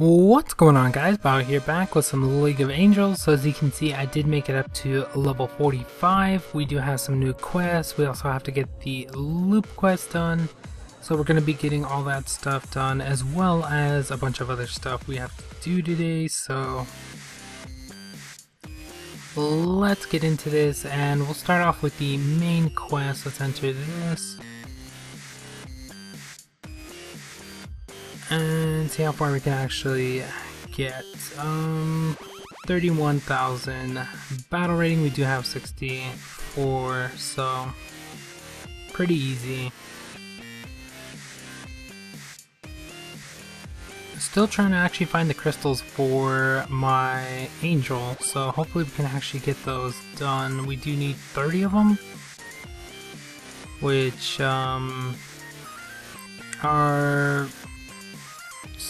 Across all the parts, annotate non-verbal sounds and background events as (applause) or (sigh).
What's going on guys, Bio here back with some League of Angels. So as you can see I did make it up to level 45. We do have some new quests. We also have to get the loop quest done. So we're going to be getting all that stuff done as well as a bunch of other stuff we have to do today. So let's get into this and we'll start off with the main quest. Let's enter this. And see how far we can actually get. Um, 31,000 battle rating. We do have 64, so pretty easy. Still trying to actually find the crystals for my angel, so hopefully we can actually get those done. We do need 30 of them, which um, are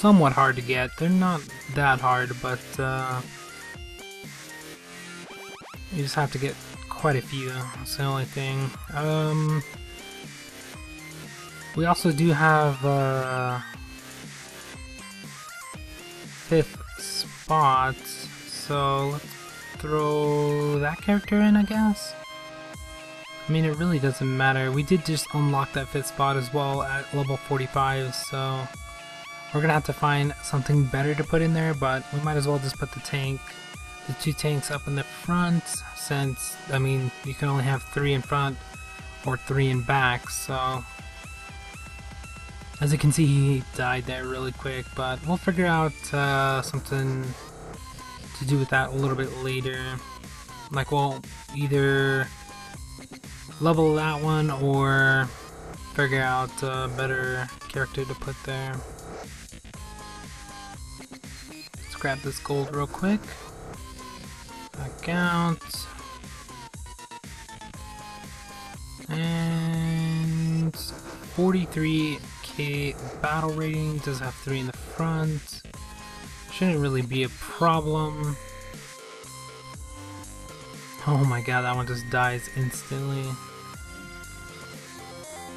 somewhat hard to get. They're not that hard, but uh, you just have to get quite a few. That's the only thing. Um, we also do have uh, fifth spot, so let's throw that character in, I guess. I mean, it really doesn't matter. We did just unlock that fifth spot as well at level 45, so we're gonna have to find something better to put in there, but we might as well just put the tank, the two tanks up in the front, since, I mean, you can only have three in front or three in back, so... As you can see, he died there really quick, but we'll figure out uh, something to do with that a little bit later. Like, we'll either level that one or figure out a better character to put there. Grab this gold real quick. Account. And 43k battle rating, does have 3 in the front. Shouldn't really be a problem. Oh my god, that one just dies instantly.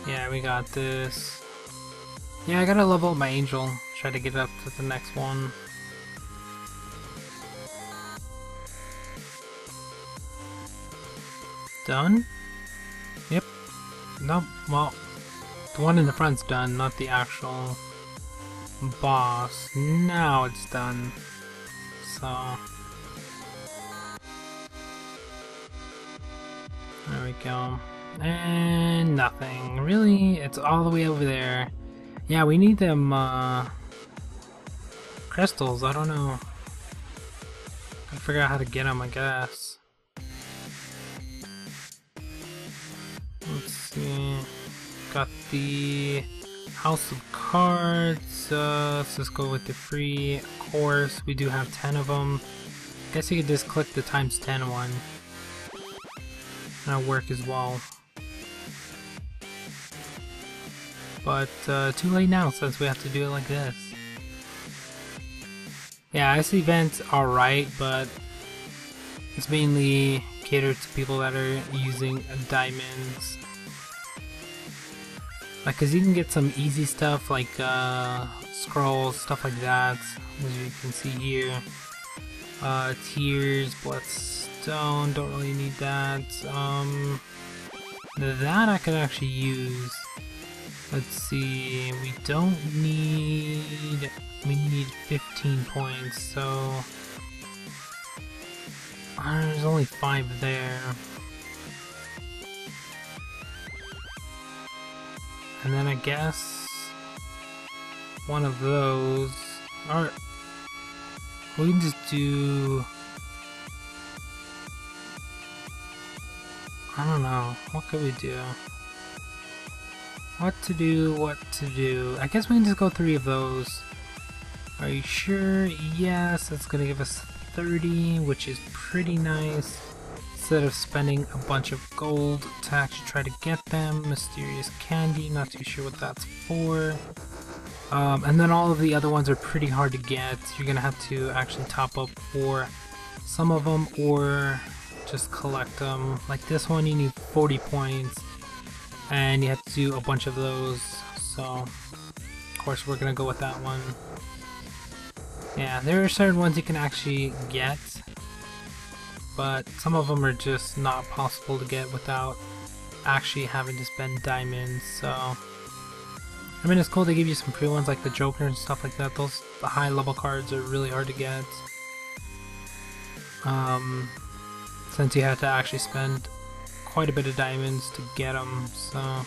Yeah, we got this. Yeah, I gotta level up my angel. Try to get up to the next one. Done? Yep. No, well, the one in the front's done, not the actual boss. Now it's done. So... There we go. And nothing. Really? It's all the way over there. Yeah, we need them, uh... Crystals, I don't know. Gotta figure out how to get them, I guess. The House of Cards. Uh, let's just go with the free course. We do have 10 of them. Guess you could just click the times 10 one. That'll work as well. But uh, too late now since we have to do it like this. Yeah, this event's alright, but it's mainly catered to people that are using diamonds like, cause you can get some easy stuff like uh, scrolls, stuff like that, as you can see here. Uh, tears, bloodstone, don't really need that. Um, that I could actually use. Let's see, we don't need, we need 15 points, so there's only 5 there. And then I guess one of those. Or we can just do. I don't know. What could we do? What to do, what to do. I guess we can just go three of those. Are you sure? Yes, that's gonna give us 30, which is pretty nice instead of spending a bunch of gold to actually try to get them. Mysterious candy, not too sure what that's for. Um, and then all of the other ones are pretty hard to get. You're gonna have to actually top up for some of them or just collect them. Like this one, you need 40 points and you have to do a bunch of those. So, of course, we're gonna go with that one. Yeah, there are certain ones you can actually get, but some of them are just not possible to get without actually having to spend diamonds, so... I mean, it's cool they give you some free ones like the Joker and stuff like that. Those high level cards are really hard to get. Um, since you have to actually spend quite a bit of diamonds to get them, so...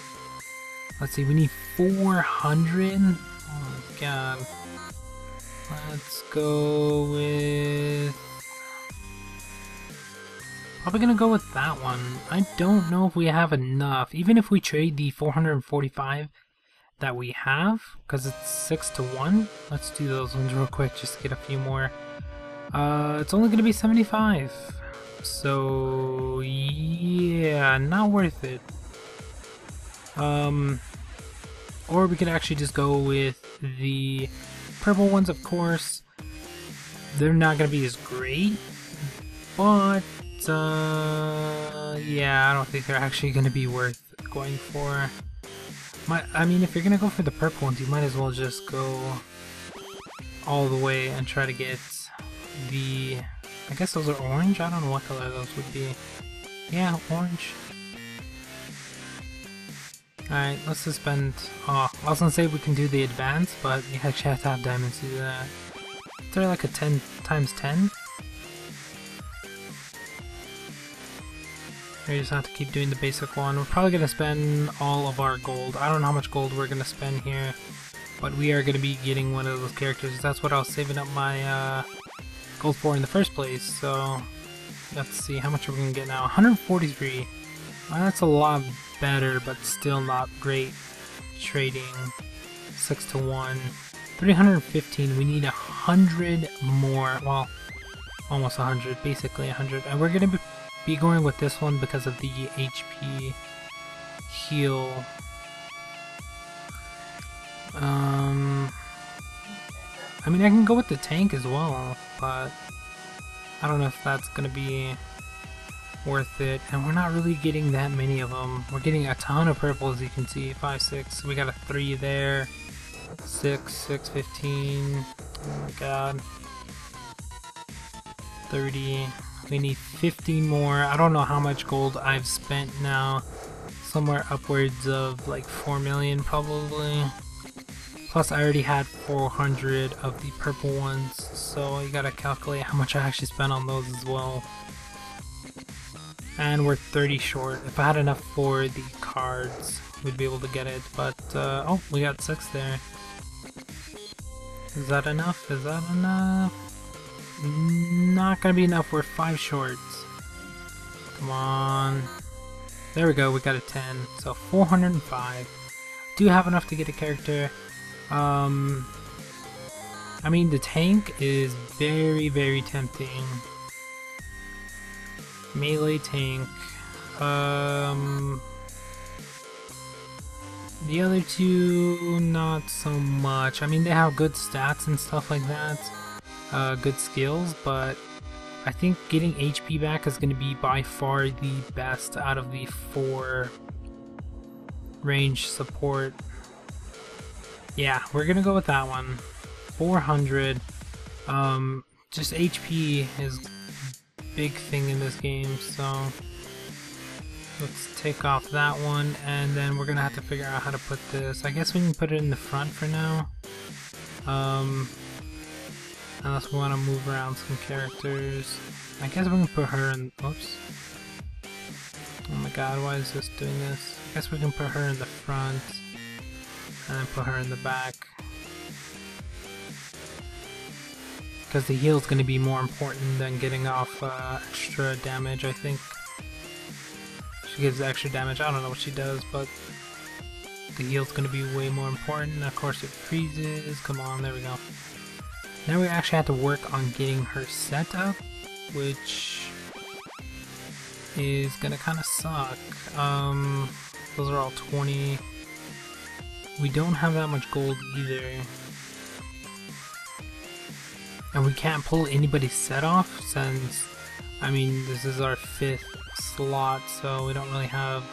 Let's see, we need 400? Oh my god. Let's go with... Probably gonna go with that one. I don't know if we have enough. Even if we trade the 445 that we have, because it's 6 to 1. Let's do those ones real quick just to get a few more. Uh, it's only gonna be 75. So, yeah, not worth it. Um, or we could actually just go with the purple ones, of course. They're not gonna be as great, but uh, yeah, I don't think they're actually going to be worth going for. My, I mean, if you're going to go for the purple ones, you might as well just go all the way and try to get the... I guess those are orange? I don't know what color those would be. Yeah, orange. Alright, let's just spend... Oh, I was gonna say we can do the advance, but you actually have to have diamonds to do that. Is there like a 10 times 10? We just have to keep doing the basic one. We're probably going to spend all of our gold. I don't know how much gold we're going to spend here, but we are going to be getting one of those characters. That's what I was saving up my uh, gold for in the first place, so let's see how much we're we going to get now. 143. Well, that's a lot better, but still not great trading. 6 to 1. 315, we need a 100 more, well, almost 100, basically 100, and we're going to be be going with this one because of the HP heal. Um, I mean, I can go with the tank as well, but I don't know if that's going to be worth it. And we're not really getting that many of them. We're getting a ton of purple, as you can see. 5, 6. We got a 3 there. 6, 6, 15. Oh my god. 30. We need 15 more. I don't know how much gold I've spent now. Somewhere upwards of like 4 million probably. Plus I already had 400 of the purple ones, so you gotta calculate how much I actually spent on those as well. And we're 30 short. If I had enough for the cards, we'd be able to get it. But, uh, oh, we got 6 there. Is that enough? Is that enough? Not gonna be enough, we're 5 shorts. Come on. There we go, we got a 10. So 405. Do have enough to get a character. Um, I mean, the tank is very, very tempting. Melee tank. Um, the other two, not so much. I mean, they have good stats and stuff like that uh, good skills, but I think getting HP back is going to be by far the best out of the four range support. Yeah, we're going to go with that one. 400. Um, just HP is big thing in this game, so let's take off that one, and then we're going to have to figure out how to put this. I guess we can put it in the front for now. Um, Unless we want to move around some characters. I guess we can put her in... Oops. Oh my god, why is this doing this? I guess we can put her in the front. And then put her in the back. Because the heal is going to be more important than getting off uh, extra damage, I think. She gives extra damage, I don't know what she does, but the heal's going to be way more important. Of course it freezes, come on, there we go. Now we actually have to work on getting her set up, which is gonna kind of suck. Um, those are all 20. We don't have that much gold either. And we can't pull anybody's set off since, I mean, this is our fifth slot, so we don't really have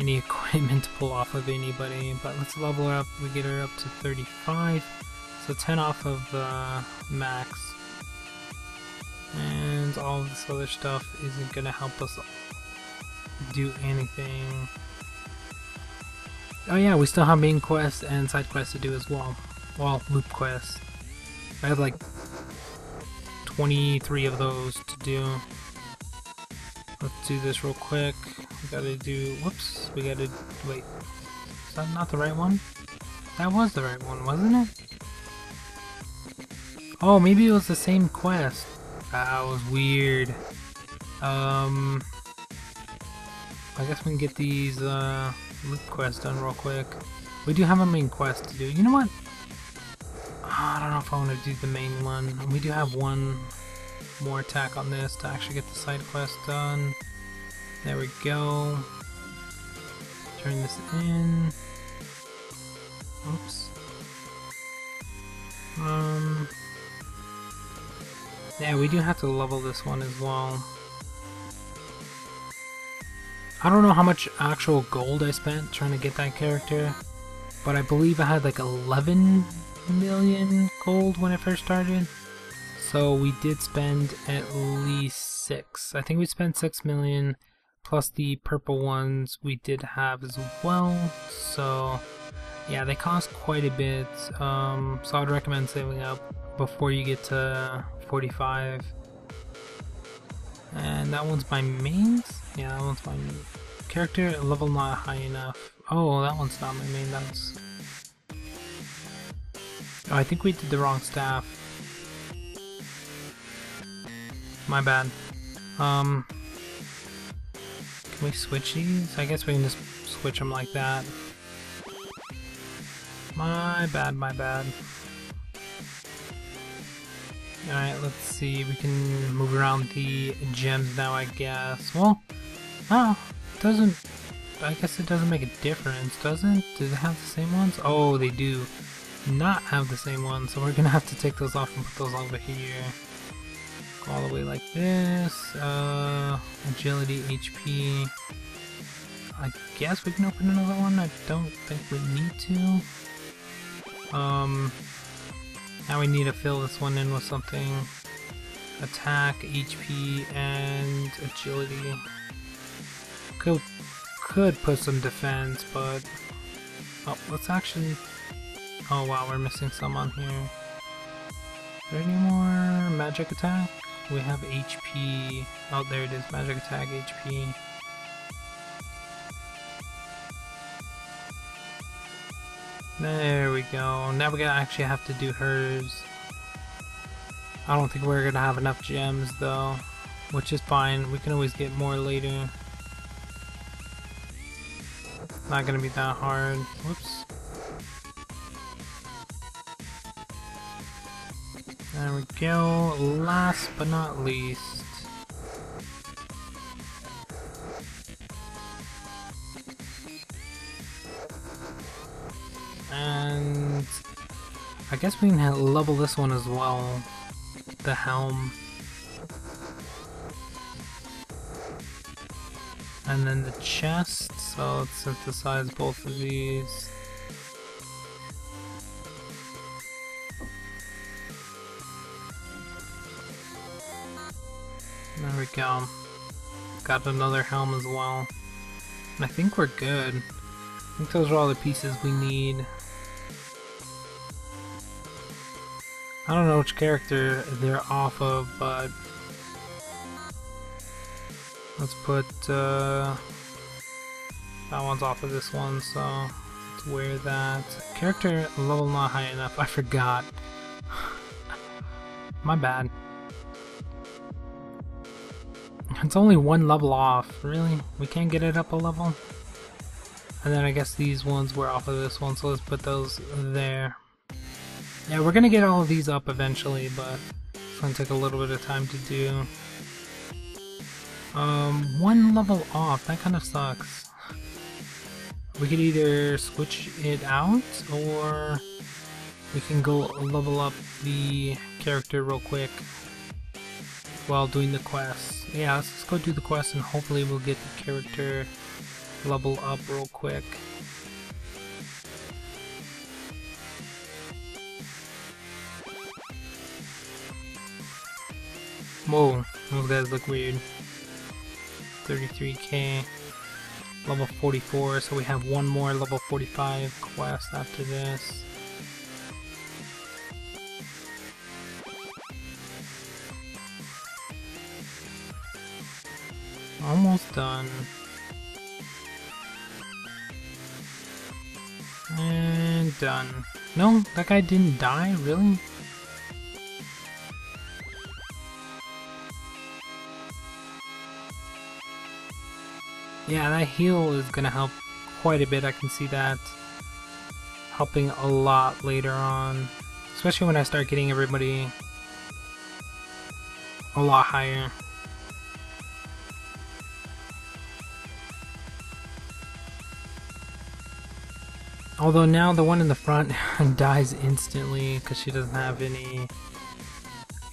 any (laughs) equipment to pull off of anybody. But let's level her up, we get her up to 35. So 10 off of uh, max. And all this other stuff isn't gonna help us do anything. Oh yeah, we still have main quests and side quests to do as well. Well, loop quests. I have like 23 of those to do. Let's do this real quick. We gotta do, whoops, we gotta, wait, is that not the right one? That was the right one, wasn't it? Oh, maybe it was the same quest. That was weird. Um, I guess we can get these uh, loop quests done real quick. We do have a main quest to do. You know what? I don't know if I want to do the main one. We do have one more attack on this to actually get the side quest done. There we go. Turn this in. Oops. Um. Yeah, we do have to level this one as well. I don't know how much actual gold I spent trying to get that character, but I believe I had like 11 million gold when I first started. So we did spend at least 6. I think we spent 6 million plus the purple ones we did have as well. So yeah, they cost quite a bit. Um, so I would recommend saving up before you get to 45. And that one's my mains? Yeah, that one's my main. Character level not high enough. Oh, that one's not my main, that's... Oh, I think we did the wrong staff. My bad. Um... Can we switch these? I guess we can just switch them like that. My bad, my bad. Alright, let's see. We can move around the gems now, I guess. Well, oh, doesn't... I guess it doesn't make a difference, does it? Do they have the same ones? Oh, they do not have the same ones, so we're gonna have to take those off and put those over here. Go all the way like this. Uh, agility, HP. I guess we can open another one. I don't think we need to. Um, now we need to fill this one in with something. Attack, HP, and agility. Could, could put some defense, but... Oh, let's actually... Oh wow, we're missing some on here. Is there any more magic attack? We have HP. Oh, there it is. Magic attack, HP. There we go. Now we're gonna actually have to do hers. I don't think we're gonna have enough gems though, which is fine. We can always get more later. Not gonna be that hard. Whoops. There we go. Last but not least. Guess we can level this one as well. The helm. And then the chest, so let's synthesize both of these. There we go. Got another helm as well. And I think we're good. I think those are all the pieces we need. I don't know which character they're off of, but let's put uh, that one's off of this one, so let's wear that. Character level not high enough, I forgot. (laughs) My bad. It's only one level off, really? We can't get it up a level? And then I guess these ones were off of this one, so let's put those there. Yeah, we're gonna get all of these up eventually, but it's gonna take a little bit of time to do. Um, one level off, that kind of sucks. We could either switch it out, or we can go level up the character real quick while doing the quest. Yeah, let's go do the quest and hopefully we'll get the character level up real quick. Whoa, those guys look weird. 33k. Level 44, so we have one more level 45 quest after this. Almost done. And done. No, that guy didn't die, really? Yeah, that heal is gonna help quite a bit, I can see that helping a lot later on. Especially when I start getting everybody a lot higher. Although now the one in the front (laughs) dies instantly because she doesn't have any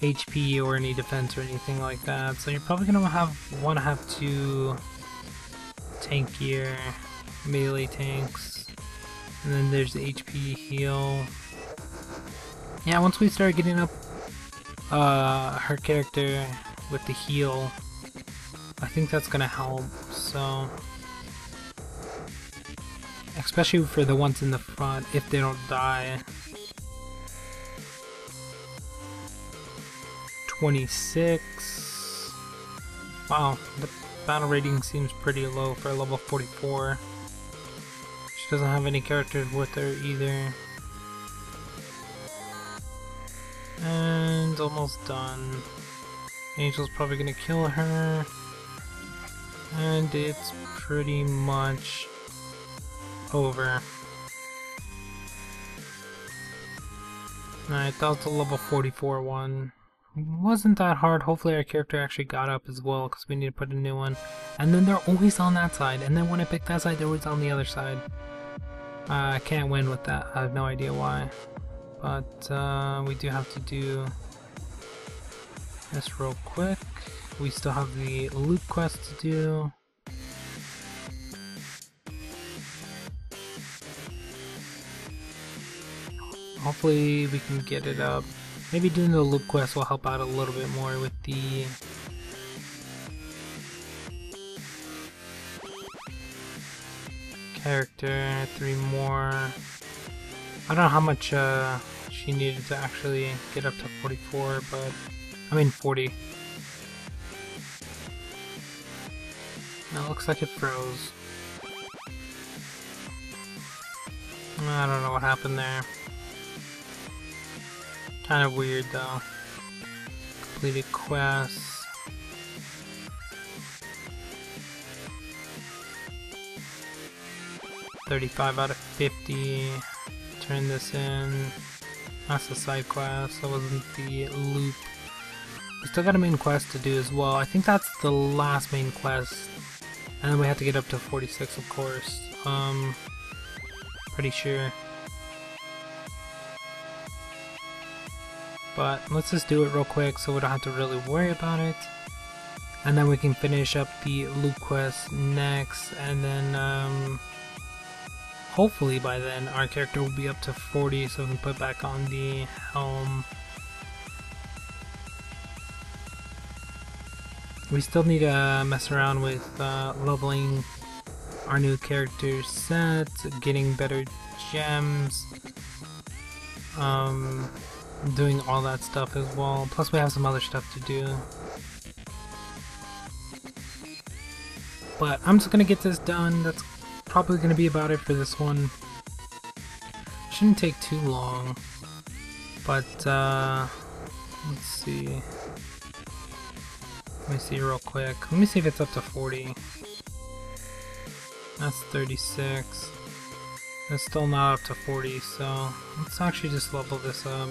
HP or any defense or anything like that. So you're probably gonna have want to have two tankier melee tanks, and then there's the HP heal. Yeah, once we start getting up uh, her character with the heal, I think that's gonna help. So especially for the ones in the front if they don't die. 26. Wow, battle rating seems pretty low for a level 44. She doesn't have any characters with her either. And almost done. Angel's probably gonna kill her. And it's pretty much over. Alright, that was the level 44 one. Wasn't that hard. Hopefully our character actually got up as well, because we need to put a new one. And then they're always on that side, and then when I pick that side, they're always on the other side. Uh, I can't win with that. I have no idea why. But uh, we do have to do this real quick. We still have the loop quest to do. Hopefully we can get it up. Maybe doing the loop quest will help out a little bit more with the character, three more. I don't know how much uh, she needed to actually get up to 44, but I mean 40. Now looks like it froze. I don't know what happened there. Kind of weird though. Completed quests. Thirty-five out of fifty. Turn this in. That's the side quest. That wasn't the loop. We still got a main quest to do as well. I think that's the last main quest. And then we have to get up to 46 of course. Um, pretty sure. But let's just do it real quick so we don't have to really worry about it. And then we can finish up the loop quest next and then um, hopefully by then our character will be up to 40 so we can put back on the helm. We still need to mess around with uh, leveling our new character set, getting better gems, um, doing all that stuff as well. Plus we have some other stuff to do. But I'm just gonna get this done. That's probably gonna be about it for this one. Shouldn't take too long. But uh let's see. Let me see real quick. Let me see if it's up to 40. That's 36. It's still not up to 40, so let's actually just level this up.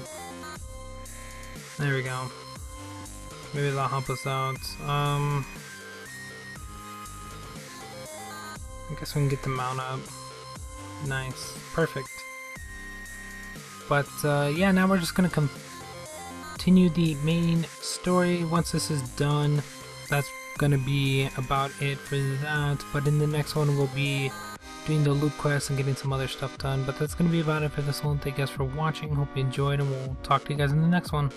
There we go. Maybe that'll help us out. Um, I guess we can get the mount up. Nice. Perfect. But uh, yeah, now we're just gonna continue the main story. Once this is done, that's gonna be about it for that. But in the next one, we'll be doing the loop quest and getting some other stuff done. But that's gonna be about it for this one. Thank you guys for watching. Hope you enjoyed, and we'll talk to you guys in the next one.